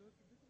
look at the